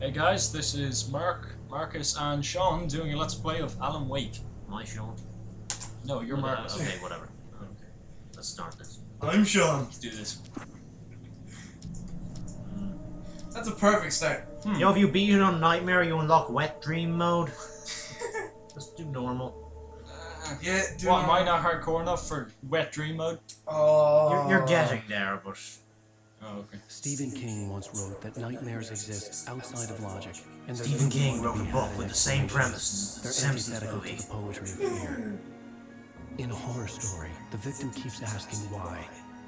Hey guys, this is Mark, Marcus, and Sean doing a let's play of Alan Wake. My Sean. No, you're Uh, Marcus. Okay, whatever. Okay. Let's start this. I'm Sean. Let's do this. That's a perfect start. Hmm. Yo, if you beat it on Nightmare, you unlock Wet Dream mode. Let's do normal. Uh, Yeah, do what, am I not- not hardcore enough for wet dream mode? Oh. You're, you're getting there, but Oh, okay. Stephen King once wrote that nightmares exist outside of logic, and Stephen King wrote a book with the same premise as They're the Simpsons antithetical movie. to the poetry of fear. In a horror story, the victim keeps asking why,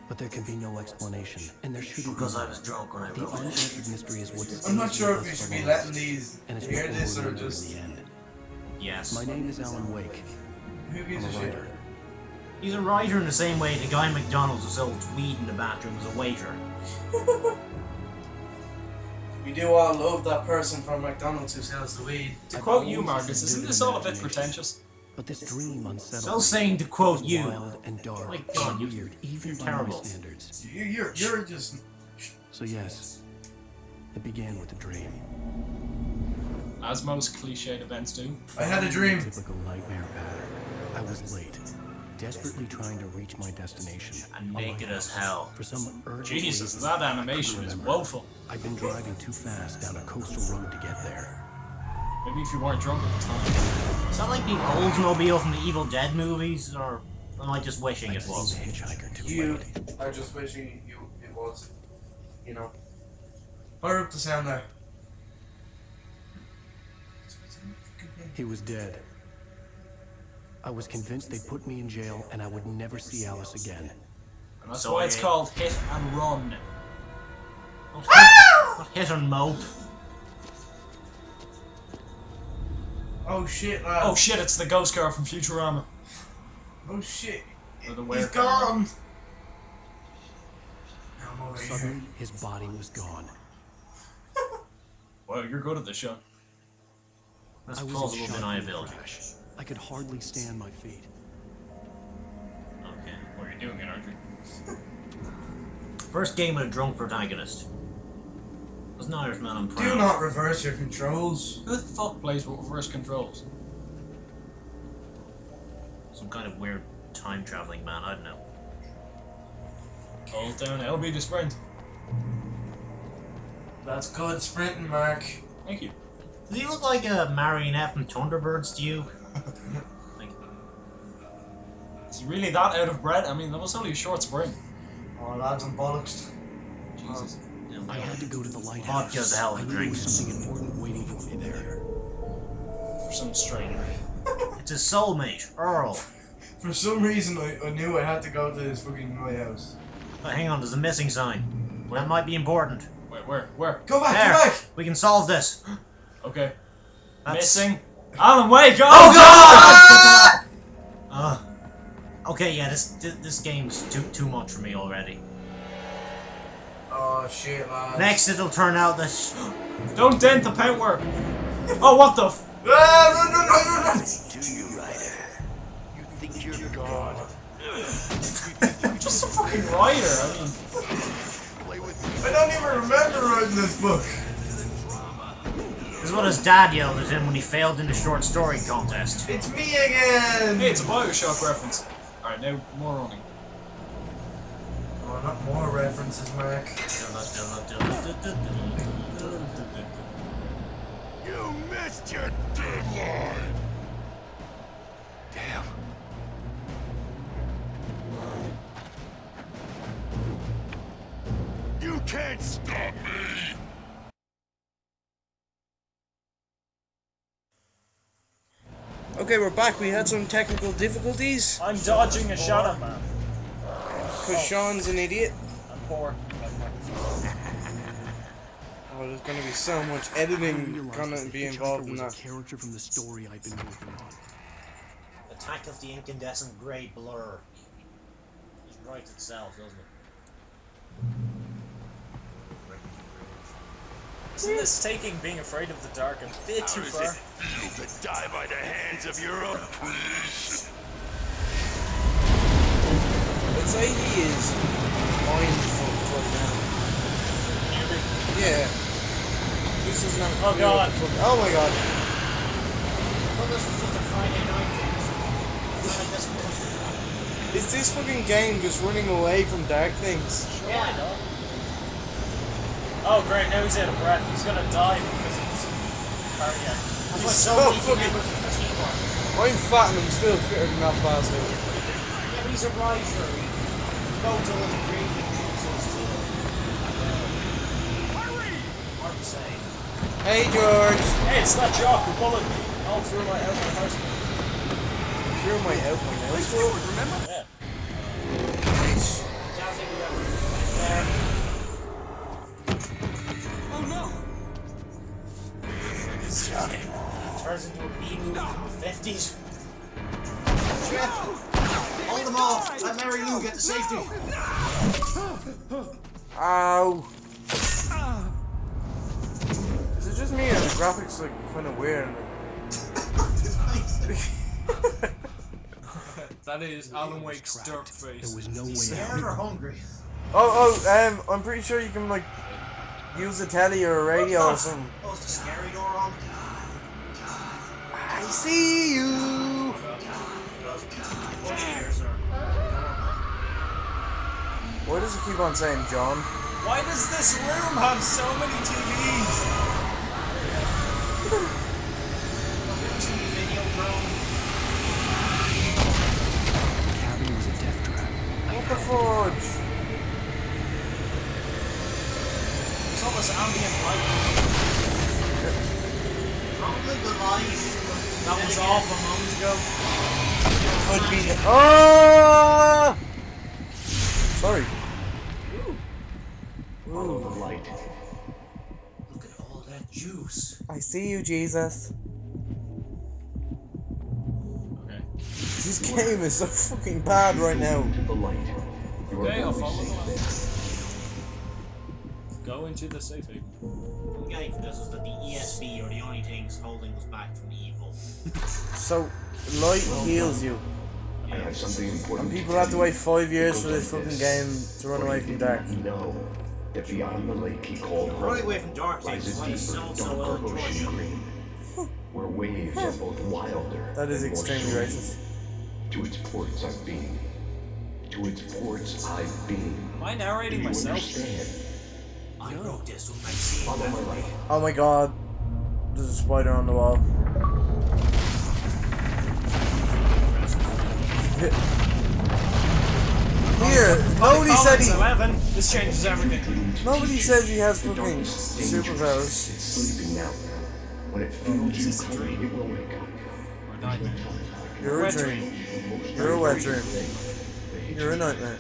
but there can be no explanation, and there shouldn't because be. I was drunk when I The wrote it. unanswered mystery is what I'm not sure if us we should be letting these and hear this or just. the end. Yes. My name is Alan Wake. Who I'm gives a a shit? Writer. He's a writer in the same way the guy in McDonald's who sold weed in the bathroom is a waiter. We do all love that person from McDonald's who sells the weed. To I've quote you, Marcus, isn't this all a bit pretentious? But this dream unsettled So me. saying to quote you. wild and dark, My God, and you- weird, even you're by terrible. my standards. You- You're, you're just. So yes, it began with a dream. As most cliched events do. I had a dream. Typical nightmare pattern. I was late, desperately trying to reach my destination. And on oh my naked as hell. For some urgent Jesus, reason, that animation is woeful. I've been driving too fast down a coastal road to get there. Maybe if you weren't drunk at the time. Is that like the Oldsmobile from the Evil Dead movies, or am I just wishing I'd it was? the hitchhiker too You late. are just wishing you it was. You know. Fire up the sound there. He was dead. I was convinced they'd put me in jail and I would never see Alice again. And that's So why I- it's called Hit and Run. Not hit, ah! not hit and mope. Oh shit, lad. Oh shit, it's the ghost girl from Futurama. Oh shit. Or the He's werewolf. gone. I'm here. Suddenly, his body was gone. Well, you're good at this show. That's I was plausible in shock from the deniability. Crash. I could hardly stand my feet. Okay. Well, you're doing it, aren't you? First game with a drunk protagonist. Was an Irishman on Do not reverse your controls. Who the fuck plays with reverse controls? Some kind of weird time traveling man, I don't know. Hold down LB to sprint. That's good sprinting, Mark. Thank you. Does he look like a marionette from Thunderbirds to you? Like, Is he really that out of breath? I mean, that was only a short sprint. Oh, lads, I'm bollocks. Jesus. you know, I had to go to the lighthouse. Vodka's a hell of a I knew there drink. was something important waiting for me there. For some stranger. It's his soulmate, Earl. For some reason, I, I knew I had to go to this fucking lighthouse. Oh, hang on, there's a missing sign. That might be important. Wait, where? Where? Go back, There, go back! we can solve this. Okay. That's- Missing. Alan Wake! Oh, God! Uh, okay, yeah, this, this this game's too too much for me already. Oh shit, lads. Next, it'll turn out that Don't dent the paintwork! Oh, what the f- Ah, run, run, run, run, run! Do you, writer? You think you're God? Just a fucking writer, I mean. I don't even remember writing this book. This is what his dad yelled at him when he failed in the short story contest. It's me again! Hey, it's a Bioshock reference. Alright, now more running. Oh, not more references, Mark. You missed your deadline! Okay, we're back. We had some technical difficulties I'm dodging a shadow man. because Sean's an idiot. I'm poor. Oh, there's gonna be so much editing realized gonna that be the involved hitchhiker in was that. a character from the story I'd been working on. Attack of the incandescent grey blur. It writes itself, doesn't it? Isn't this taking being afraid of the dark a bit too How does far? it feel to die by the hands of your own police? I'd say he is mindful right now. Yeah. This is not. have Oh, God. what the fuck- Oh my god. Well, this was just a Friday night thing. It's not like this one. Is this fucking game just running away from dark things? Sure, Yeah. Oh great, now he's out of breath. He's gonna die because of his cardiac. Oh, That's why He's so so fucking- members of the. I'm fat and I'm still fitter than that bastard. Yeah, but he's a writer. He goes all the creative juices to Hard to say. Hey George! Hey, it's that jock who bullied me all through my out my house. You're my out my nose. Yeah. Don't think we ever. Turns into a B movie from the 50s. Chip! Hold them off! Let Mary Lou get to safety! Ow! Is it just me or the graphics look kind of weird? That is Alan Wake's dirt face. There was no way Scared or hungry? oh, oh, um, I'm pretty sure you can like use a telly or a radio or something. Oh, is the scary door on? I see you. Why does it keep on saying John? Why does this room have so many TVs? Video drone. the cabin was a death trap. I What the had fudge? There's all this ambient light. Probably the light. That was off a moment ago. Could be the. Oh! Sorry. Follow the light. Look at all that juice. I see you, Jesus. Okay. This game is so fucking bad right now. The light. You Okay, I'll follow the light. Go into the safe haven. One guy for this was that the ESB are the only things holding us back from evil. So, light heals you. I have something important. And people have to wait five years for this fucking game to run away from dark. not know that beyond the lake he called Running away from dark lies a deeper, it's so so well darker in ocean Georgia. green, where waves are both wilder That is and more extremely racist. To its ports I've been. To its ports I've been. Am I Do narrating you myself? understand? I wrote this with my Beverly. Oh my god. There's a spider on the wall. Here, nobody said he. 11. This changes everything. Nobody says he has fucking superpowers. Sleeping now. When it feels you coming, it will wake up. You're a dream. You're a wet dream. You're a nightmare.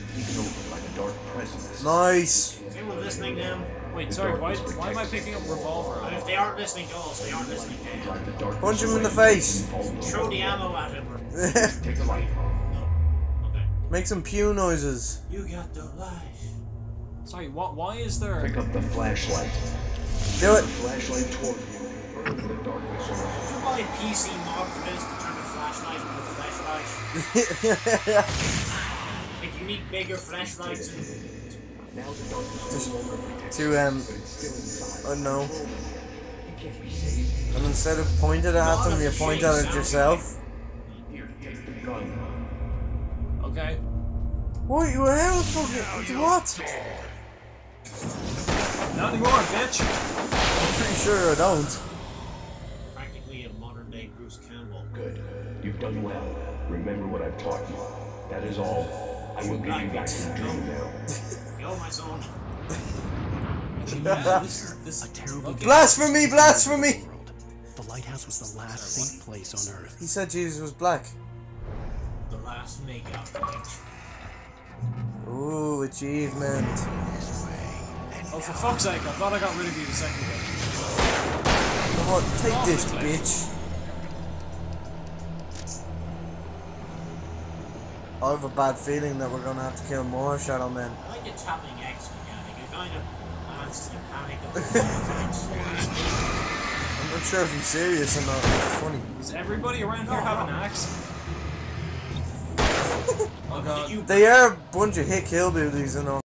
Like a dark presence. Nice. Is anyone listening to him? Wait, sorry, why, why am I picking up revolver? And if they aren't listening to us, they aren't listening to him. Like Punch him in the face. Throw the ammo at him. Take the light. No. Okay. Make some pew noises. You got the light. Sorry, what? Why is there? Pick up the flashlight. Do it. Flashlight toward you. The darkness. Did you buy a PC mod for this to turn the flashlight into a flashlight? Like you need bigger flashlights. And... Now the no to um, but it's. I don't know. It can't be saved. And instead of pointing at them, you point at it yourself. Here, take the gun. Okay. What? You how the fuck? What? Not anymore, bitch. I'm pretty sure I don't. Practically a modern day Bruce Campbell. Good. You've done well. Remember what I've taught you. That is all. I will give you back your dream now. Go, my son. This is this. A terrible Okay. Blasphemy! Blasphemy! The lighthouse was the last safe place on Earth. He said Jesus was black. The last makeout point. Ooh, achievement. Oh, for fuck's sake! I thought I got rid of you the second ago. Come on, take oh, this, bitch. I have a bad feeling that we're gonna have to kill more Shadow Men. I like the tapping X mechanic. It kind of adds to the panic of the. I'm not sure if he's serious or not. It's funny. Does everybody around here have an axe? oh god. They are a bunch of hick hillbillies and all.